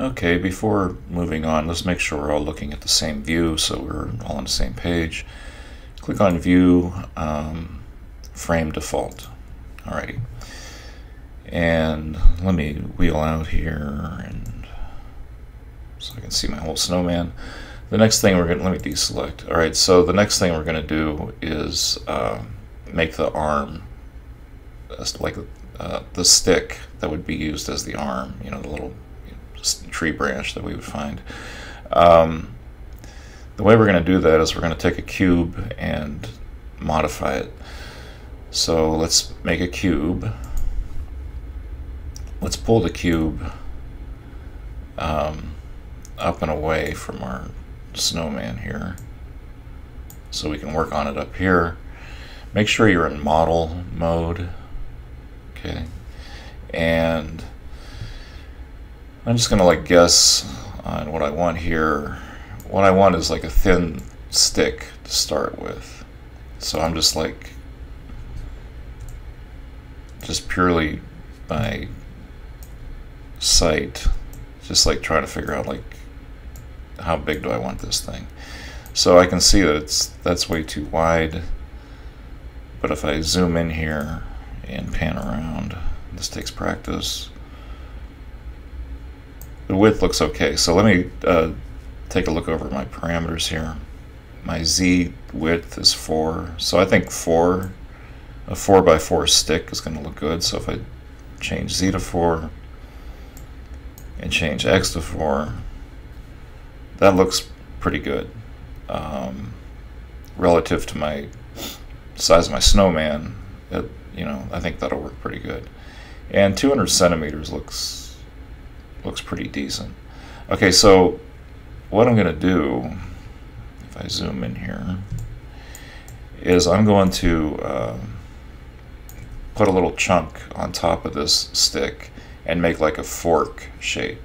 Okay, before moving on, let's make sure we're all looking at the same view so we're all on the same page. Click on View, um, Frame Default. Alrighty. And let me wheel out here and so I can see my whole snowman. The next thing we're going to, let me deselect. Alright, so the next thing we're going to do is uh, make the arm like uh, the stick that would be used as the arm, you know, the little tree branch that we would find. Um, the way we're going to do that is we're going to take a cube and modify it. So let's make a cube. Let's pull the cube um, up and away from our snowman here so we can work on it up here. Make sure you're in model mode. Okay. And I'm just gonna like guess on what I want here. What I want is like a thin stick to start with. So I'm just like just purely by sight, just like trying to figure out like how big do I want this thing. So I can see that it's that's way too wide. But if I zoom in here and pan around, this takes practice the width looks okay. So let me uh, take a look over my parameters here. My Z width is 4. So I think 4, a 4 by 4 stick is going to look good. So if I change Z to 4 and change X to 4, that looks pretty good. Um, relative to my size of my snowman, it, you know, I think that'll work pretty good. And 200 centimeters looks looks pretty decent. Okay, so what I'm going to do, if I zoom in here, is I'm going to uh, put a little chunk on top of this stick and make like a fork shape.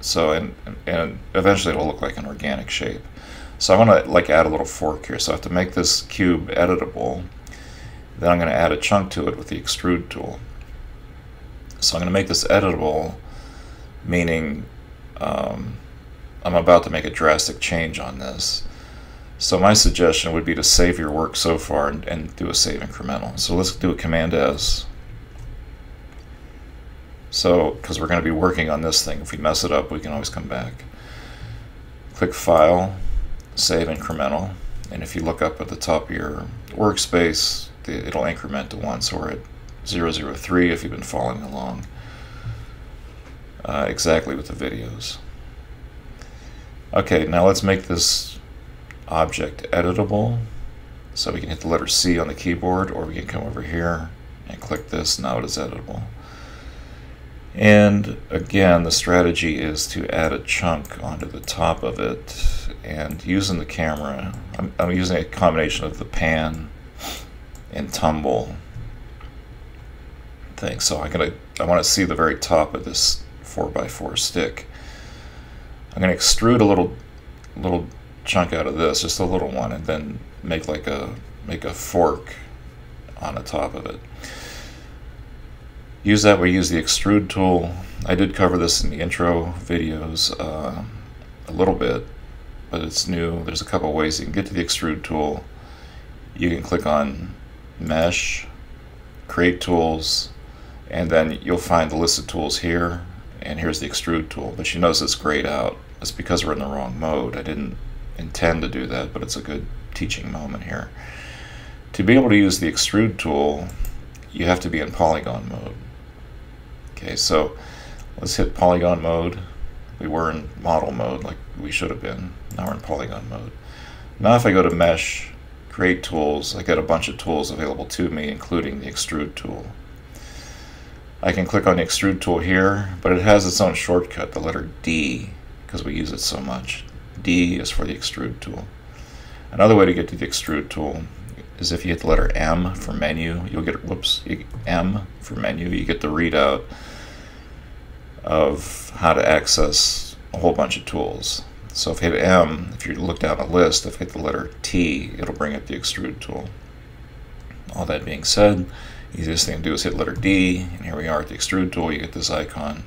So, and, and eventually it'll look like an organic shape. So I'm going to like add a little fork here. So I have to make this cube editable. Then I'm going to add a chunk to it with the extrude tool. So I'm going to make this editable meaning um, I'm about to make a drastic change on this. So my suggestion would be to save your work so far and, and do a save incremental. So let's do a Command S. So, because we're going to be working on this thing. If we mess it up, we can always come back. Click File, Save Incremental, and if you look up at the top of your workspace, it'll increment to 1. So we're at 003 if you've been following along uh, exactly with the videos. Okay, now let's make this object editable. So we can hit the letter C on the keyboard, or we can come over here and click this. Now it is editable. And again, the strategy is to add a chunk onto the top of it. And using the camera, I'm, I'm using a combination of the pan and tumble thing. So I'm gonna, I want to see the very top of this 4x4 stick. I'm going to extrude a little little chunk out of this, just a little one, and then make like a make a fork on the top of it. Use that, we use the extrude tool. I did cover this in the intro videos uh, a little bit, but it's new. There's a couple ways you can get to the extrude tool. You can click on mesh, create tools, and then you'll find the list of tools here and here's the extrude tool, but she knows it's grayed out. It's because we're in the wrong mode. I didn't intend to do that, but it's a good teaching moment here. To be able to use the extrude tool, you have to be in polygon mode. Okay, so let's hit polygon mode. We were in model mode like we should have been. Now we're in polygon mode. Now if I go to mesh, create tools, I get a bunch of tools available to me, including the extrude tool. I can click on the extrude tool here, but it has its own shortcut, the letter D, because we use it so much. D is for the extrude tool. Another way to get to the extrude tool is if you hit the letter M for menu, you'll get, whoops, M for menu, you get the readout of how to access a whole bunch of tools. So if you hit M, if you look down a list, if you hit the letter T, it'll bring up the extrude tool. All that being said, Easiest thing to do is hit letter D, and here we are at the extrude tool, you get this icon.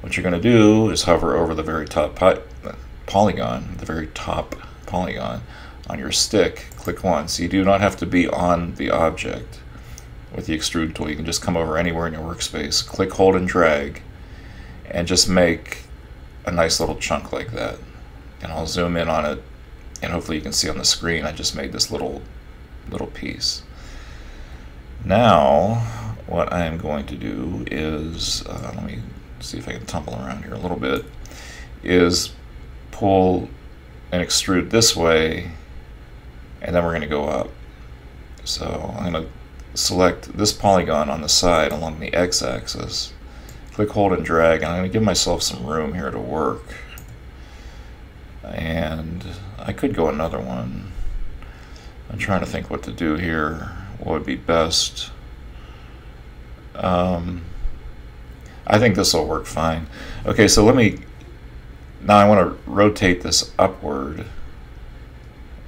What you're going to do is hover over the very top polygon, the very top polygon on your stick, click once. You do not have to be on the object with the extrude tool. You can just come over anywhere in your workspace, click, hold, and drag, and just make a nice little chunk like that. And I'll zoom in on it, and hopefully you can see on the screen I just made this little little piece. Now, what I am going to do is, uh, let me see if I can tumble around here a little bit, is pull and extrude this way, and then we're going to go up. So I'm going to select this polygon on the side along the x-axis, click, hold, and drag, and I'm going to give myself some room here to work. And I could go another one. I'm trying to think what to do here, what would be best. Um, I think this will work fine. Okay, so let me, now I want to rotate this upward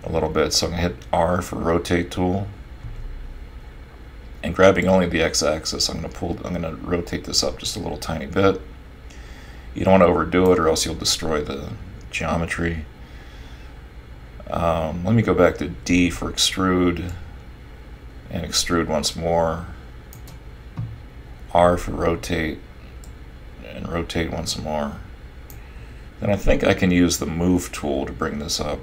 a little bit. So I'm going to hit R for rotate tool. And grabbing only the x-axis, I'm going to pull, I'm going to rotate this up just a little tiny bit. You don't want to overdo it or else you'll destroy the geometry. Um, let me go back to D for extrude and extrude once more. R for rotate and rotate once more. Then I think I can use the move tool to bring this up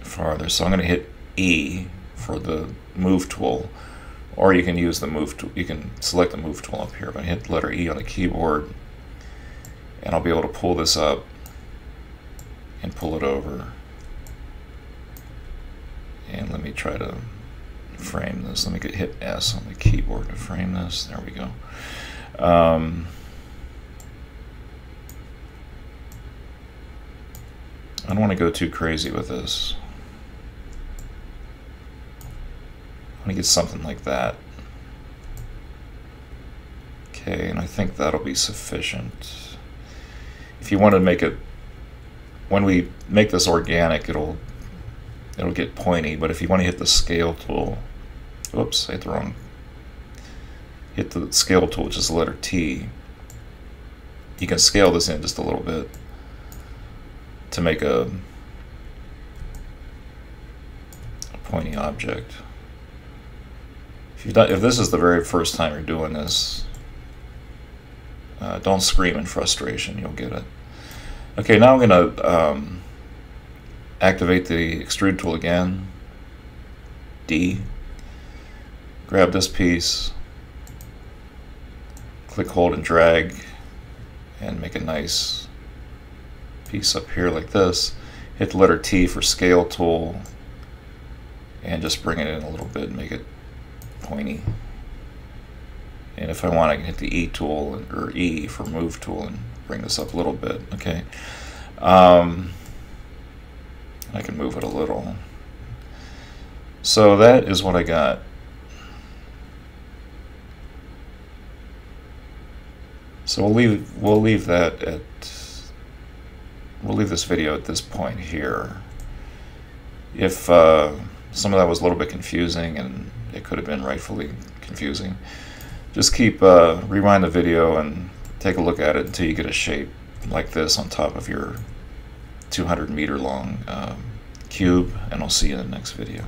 farther. So I'm going to hit E for the move tool, or you can use the move tool. You can select the move tool up here. But I hit letter E on the keyboard, and I'll be able to pull this up and pull it over. And let me try to frame this. Let me hit S on the keyboard to frame this. There we go. Um, I don't want to go too crazy with this. I want to get something like that. Okay, and I think that'll be sufficient. If you want to make it, when we make this organic, it'll it'll get pointy, but if you want to hit the scale tool, oops, I hit the wrong, hit the scale tool, which is the letter T, you can scale this in just a little bit to make a, a pointy object. If, you've done, if this is the very first time you're doing this, uh, don't scream in frustration, you'll get it. Okay, now I'm going to um, activate the extrude tool again, D, grab this piece, click, hold, and drag, and make a nice piece up here like this, hit the letter T for scale tool, and just bring it in a little bit and make it pointy. And if I want, I can hit the E tool or E for move tool and bring this up a little bit. Okay. Um, I can move it a little. So that is what I got. So we'll leave we'll leave that at we'll leave this video at this point here. If uh, some of that was a little bit confusing, and it could have been rightfully confusing, just keep, uh, rewind the video and take a look at it until you get a shape like this on top of your 200 meter long um, cube, and I'll see you in the next video.